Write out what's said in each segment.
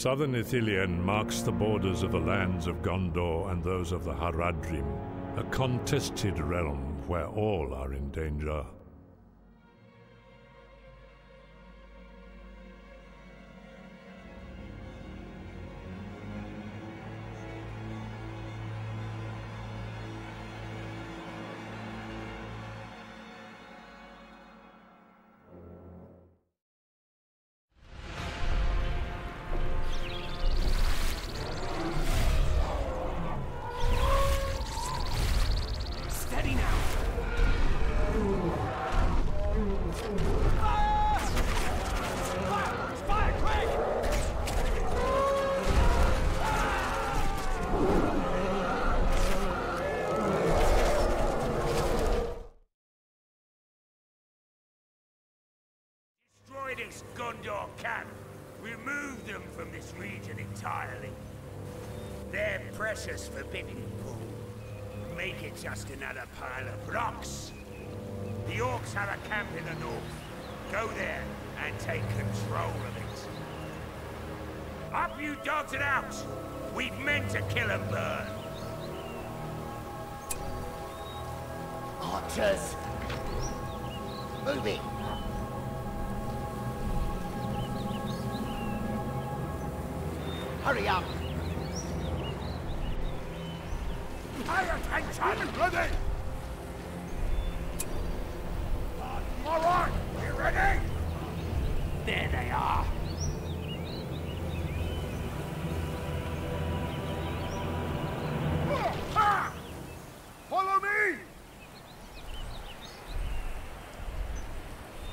Southern Ithilien marks the borders of the lands of Gondor and those of the Haradrim, a contested realm where all are in danger. This Gondor camp. Remove them from this region entirely. Their precious forbidden pool. Make it just another pile of rocks. The orcs have a camp in the north. Go there and take control of it. Up you dogs and out! We've meant to kill and burn. Archers! Move Hurry up! Pay attention! Ready! All right, you ready? There they are. Ah! Follow me!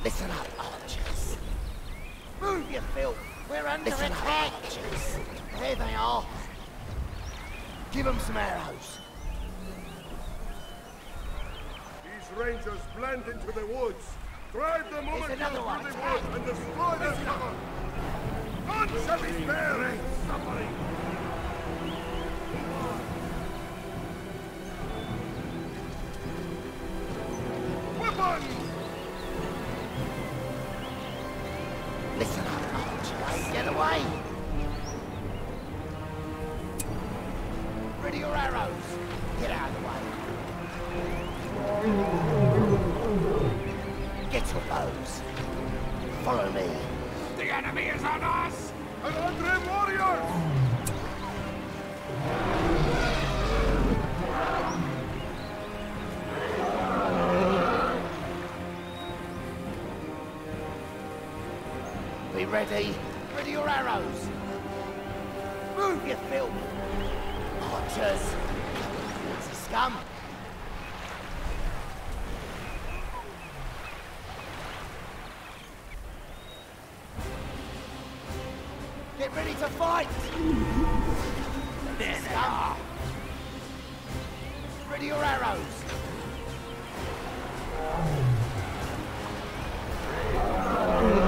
Listen up, archers. Move, you filth! We're under Listen up, attack! There they are. Give them some arrows. These into the woods. Drive There's another through the woods and destroy their cover. None shall be spared! Somebody! Weapons! Listen up, archers. Get away! Ready. Ready your arrows. Move, you filth. Archers. It's a scum. Get ready to fight! There they are. Ready your arrows. This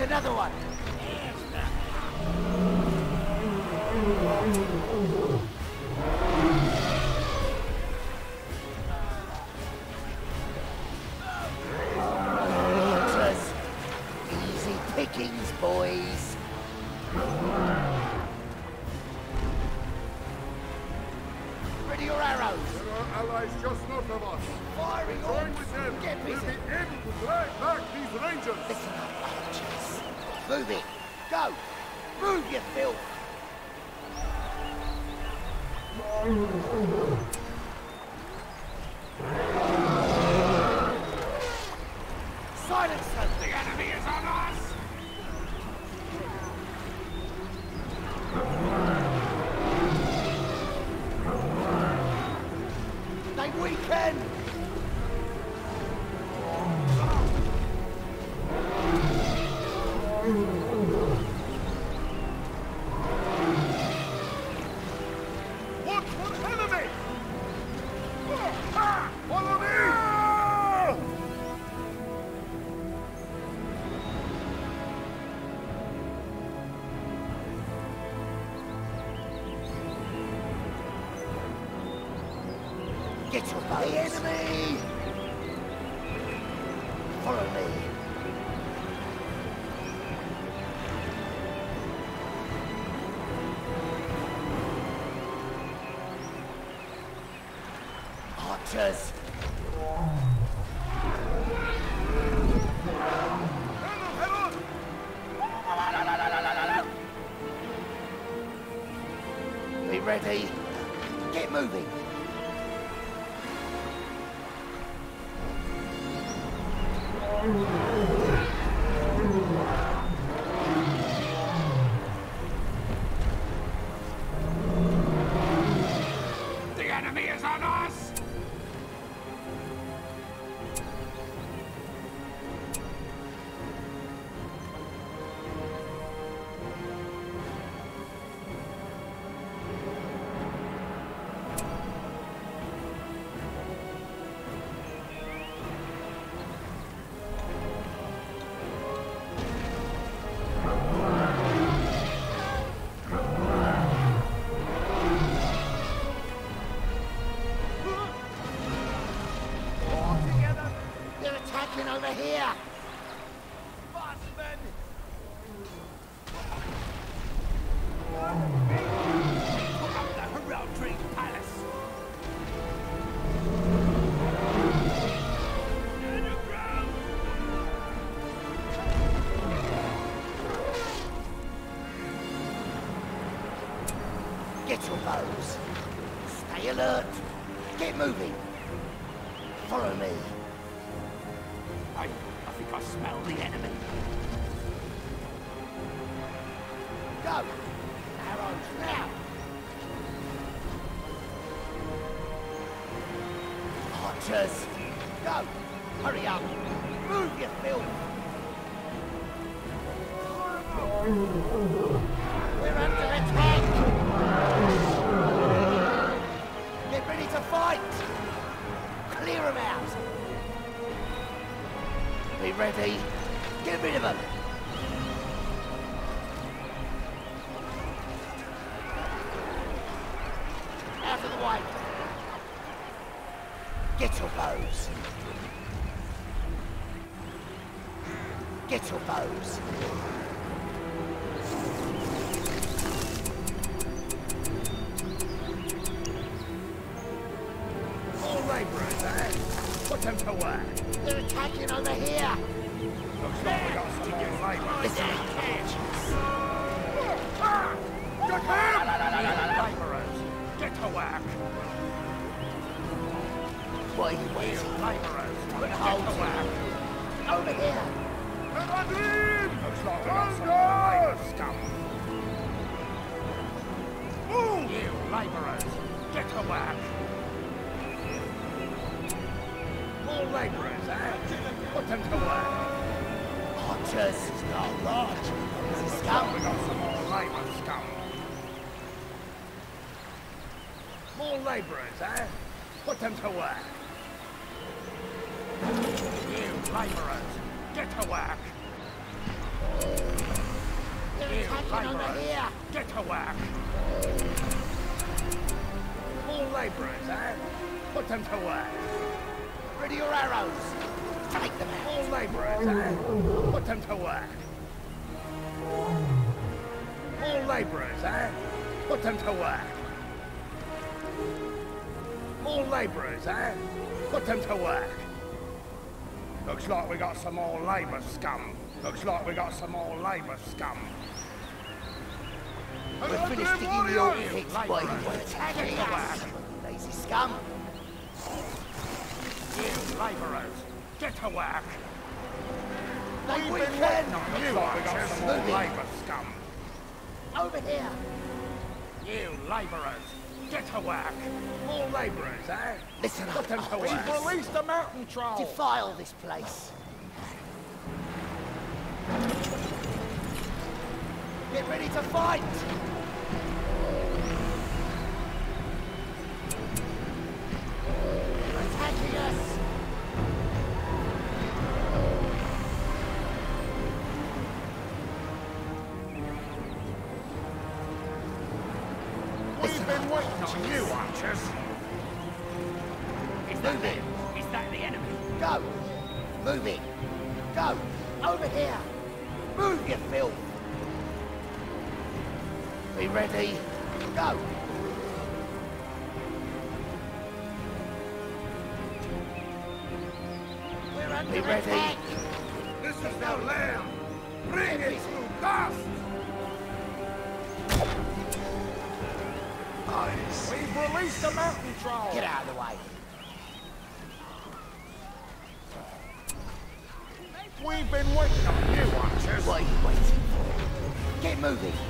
There's another one. Easy pickings, boys. Ready your arrows. There are allies just north of us. Firing Join orcs. with them. Get We'll be able to drive back these rangers. Listen up, archers. Move it. Go. Move, you filth. Ready. Get moving. Over here. Get your bows. Stay alert. Get moving. Ready. Get rid of them. Out of the way. Get your bows. Get your bows. Them to work. Large. This is We scum. got some more labor scum. More laborers, eh? Put them to work. You laborers, get to work. They're get to work. More laborers, eh? Put them to work. Ready your arrows. Take them out. More laborers, eh? Put them to work. More laborers, eh? Put them to work. More laborers, eh? Put them to work. Looks like we got some more labor scum. Looks like we got some more labor scum. We're finished digging your warriors! pits you were attacking us. Lazy scum. You laborers, get to work. We've weak been waiting on you, like we got some more labor scum. Over here. You laborers, get to work. More laborers, eh? Listen Put up. them to Archers. work. released the mountain troll. Defile this place. Get ready to fight! This is land. Bring it to dust. Nice. We've released the mountain troll. Get out of the way. We've been waiting on you, Archers. What are you waiting for? Get moving.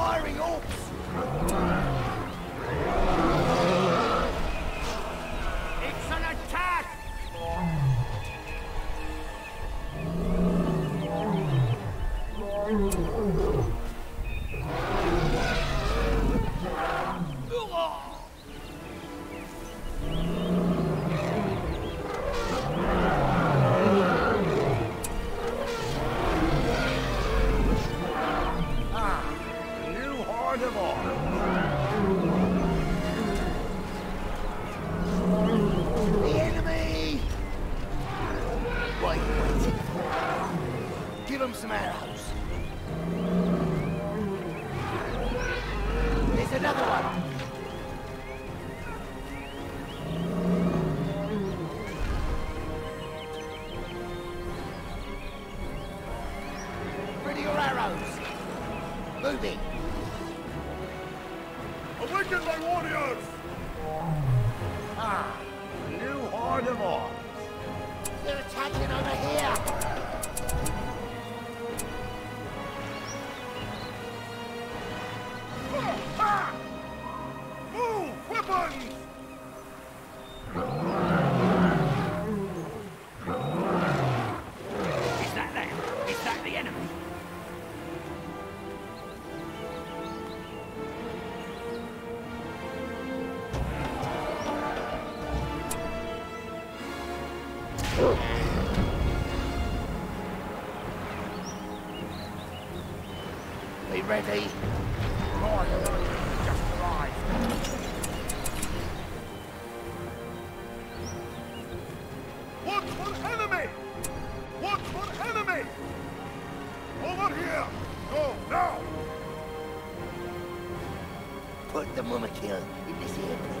Firing, orcs! Moving. Awaken my warriors. Ah, new horde of orcs. They're attacking over here. Put the Mumakil in this airplane.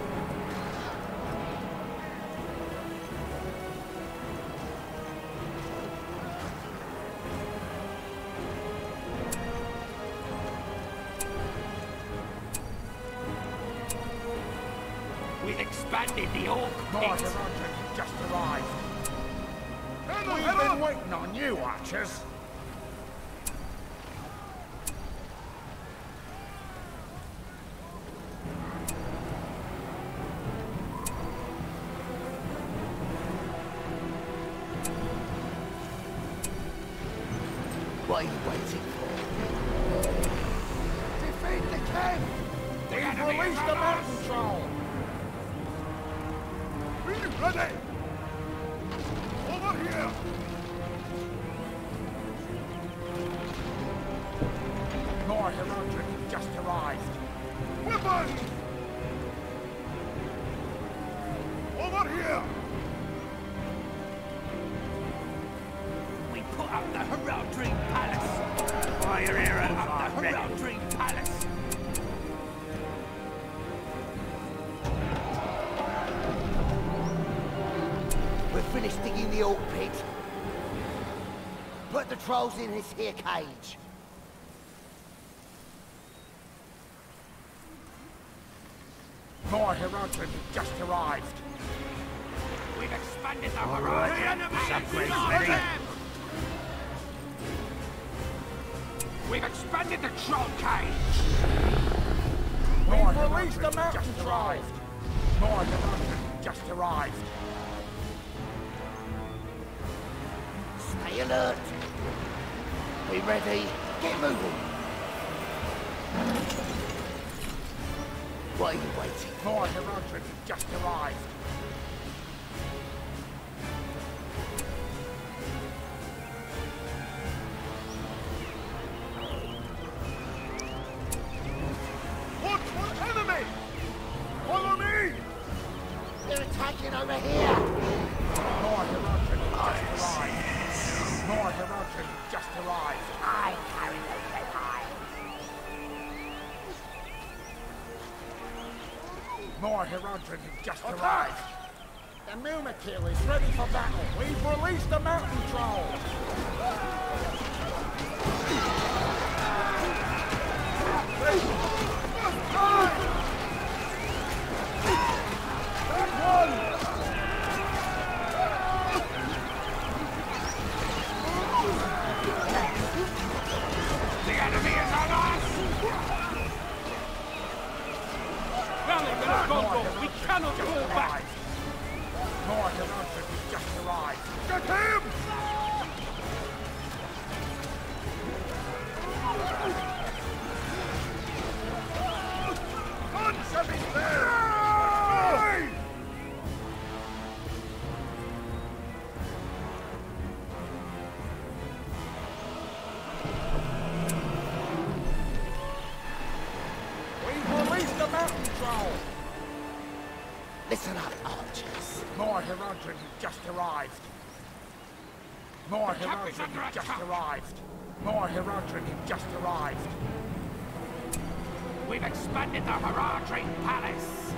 More Haradrim just arrived. Weapons! Over here! We put up the Haradrim Palace. Fire the Haradrim Palace. We're finished digging the orc pit. Put the trolls in this here cage. More Haradrim just arrived. We've expanded the right. horizon. The enemy's upgrade is ready. We've expanded the troll cage! We've released the mountain just arrived. More Haradrim just arrived. Stay alert. We ready? Get moving. What are you waiting for? Haradrim just arrived. We cannot fall back! More Haradrim just arrived. Get him! Arrived. More Haradrim just arrived. We've expanded the Haradrim Palace!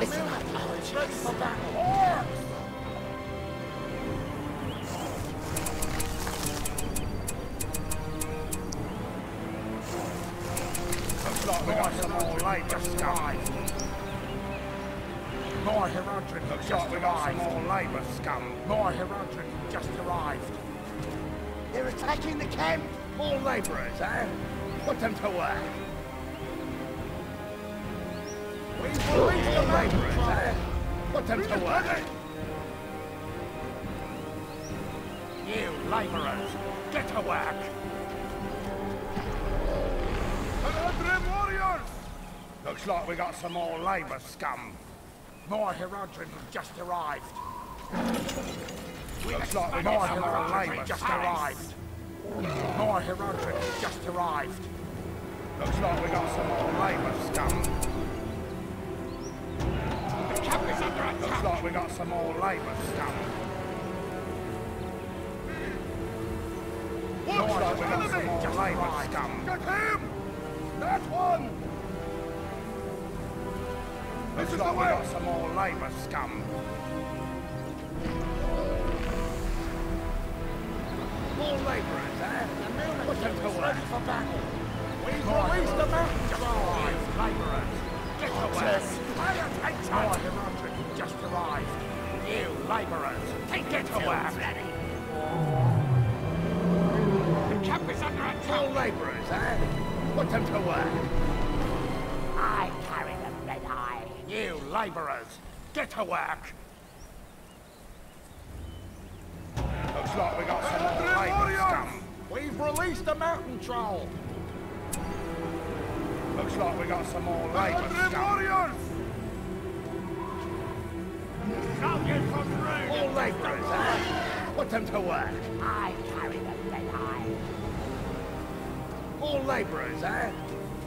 Listen up, Ready for battle. Orcs! Looks like we got some more labour scum. More like we got some more labour scum. More Haradrim just arrived. They're attacking the camp. More labourers, eh? Put them to work. We've released the labourers, eh? Put them to work. You labourers, get to work. Haradrim warriors! Looks like we got some more labour scum. More Haradrim just arrived. Looks like we got some more labour just arrived. More Haradrim just arrived. Looks like we got some more labour scum. The camp is under Looks like we got some more labour scum. Looks like we got some more labour scum. Get him! That one! This is the way! got some more labour scum. More labourers, eh? Put them to work. for battle. We've More released the mountain arrived. Labourers, get to work. Archers. Pay attention. More Haradrim just arrived. You labourers, Take get to work. The camp is under More attack! labourers, eh? Put them to work. You labourers, get to work. Looks like we got some more Haradrim labour warriors! scum. We've released the mountain troll. Looks like we got some more labour Haradrim scum. warriors! Soldiers from More labourers, eh? Put them to work. I carry the red eye. More labourers, eh?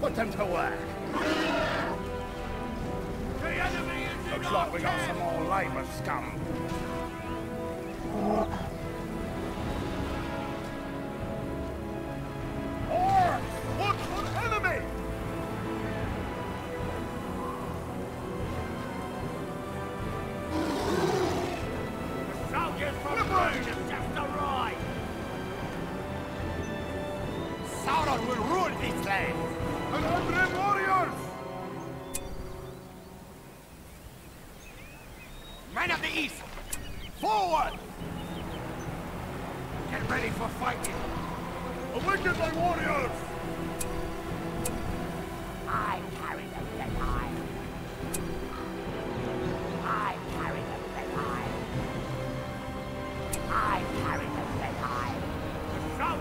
Put them to work. Looks like we got some more labour scum.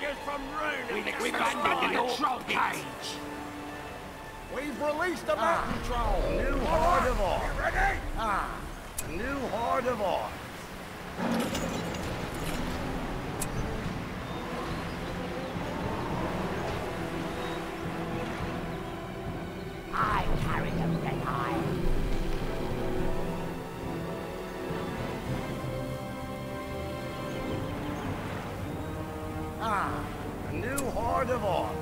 you from ruining We've got the control cage. We've released the ah. mountain ah. troll. Ah, a new horde of orcs.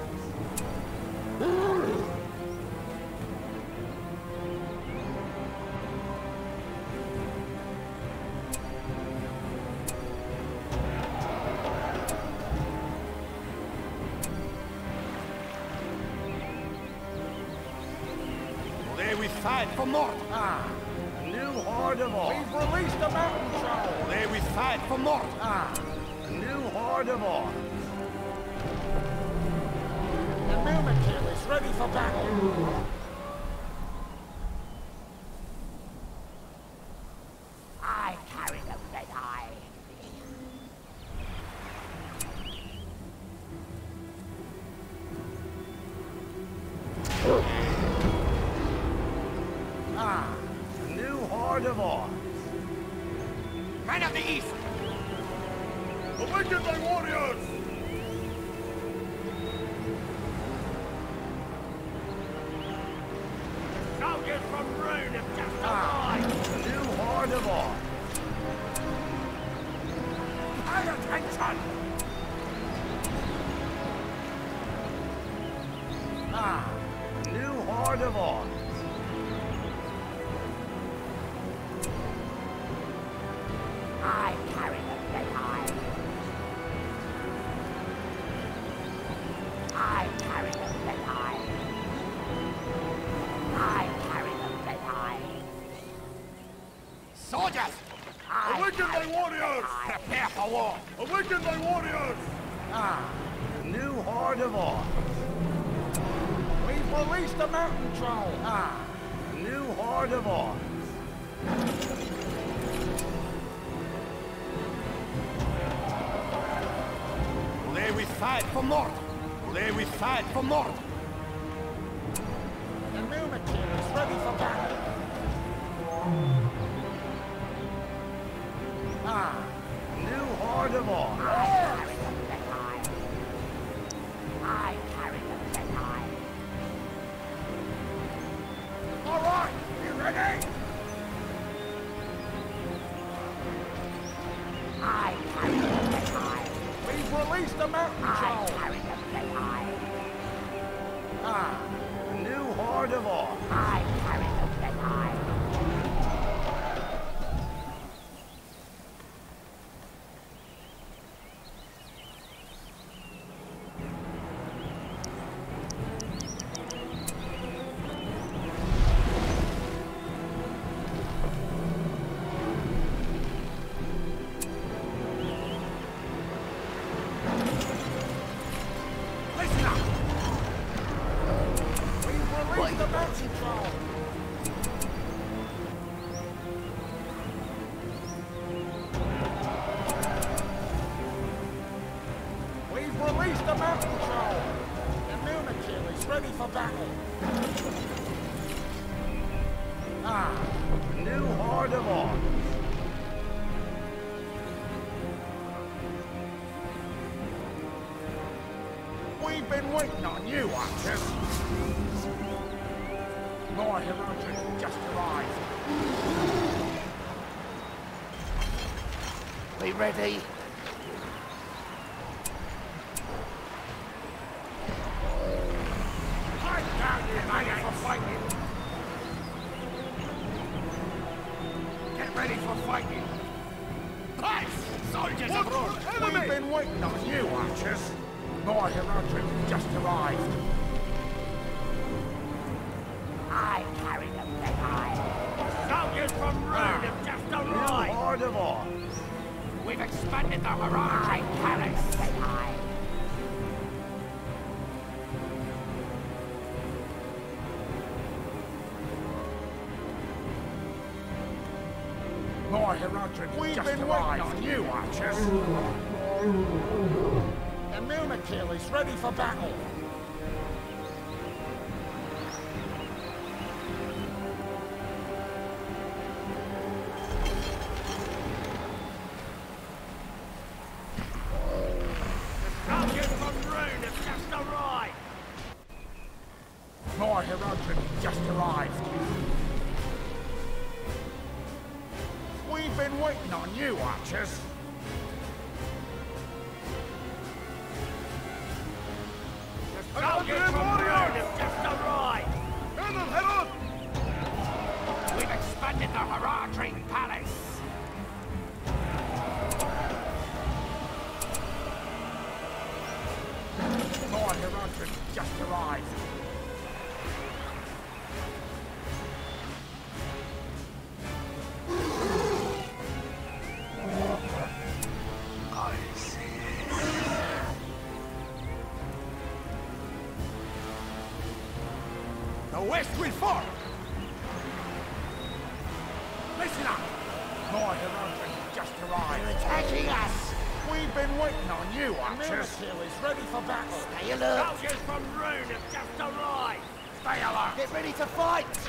for battle. I carry the red eye. ah, new horde of orcs. Men of the East! Awaken thy warriors! them all. Pay attention! Ah, new horde of all. fight for more. Today we fight for more. I have a fighting get ready for fighting please soldiers abroad i've been waiting for you archers no i am just to arrive i carry them that high. Soldiers from Rhun have just arrived. horde of orcs. We've expanded the Mirage. I carry them. More Haradrim We've just been arrived. waiting on you, Archers! The Mumakil is ready for battle! You, Archers. Soldiers from Rhun have just arrived. Battle. Stay alert. Soldiers from Rhun have just arrived. Stay alert. Get ready to fight.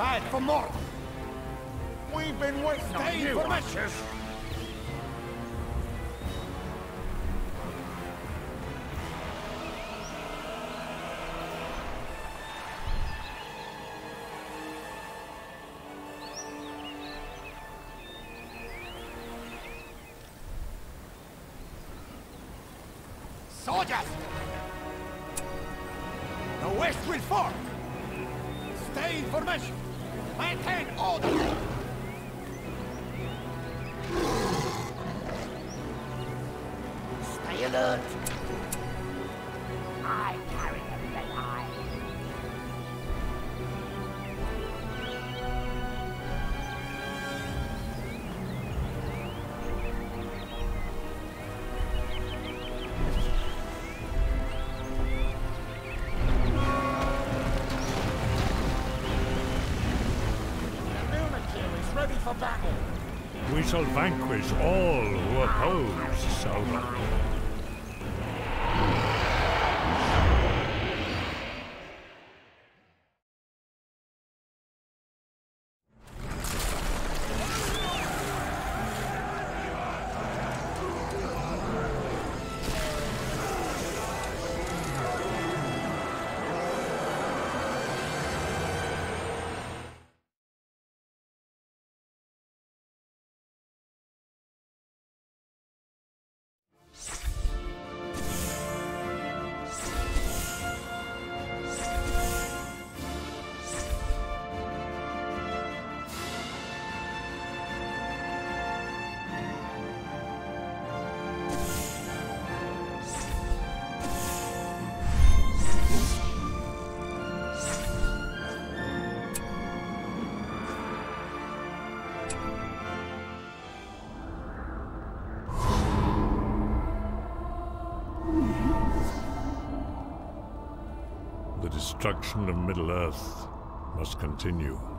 Fight for more! We've been waiting on you, Archers! Soldiers! The West will fall! Stay in formation! Maintain order! Stay alert. I carry shall vanquish all who oppose Sauron. Destruction of Middle-earth must continue.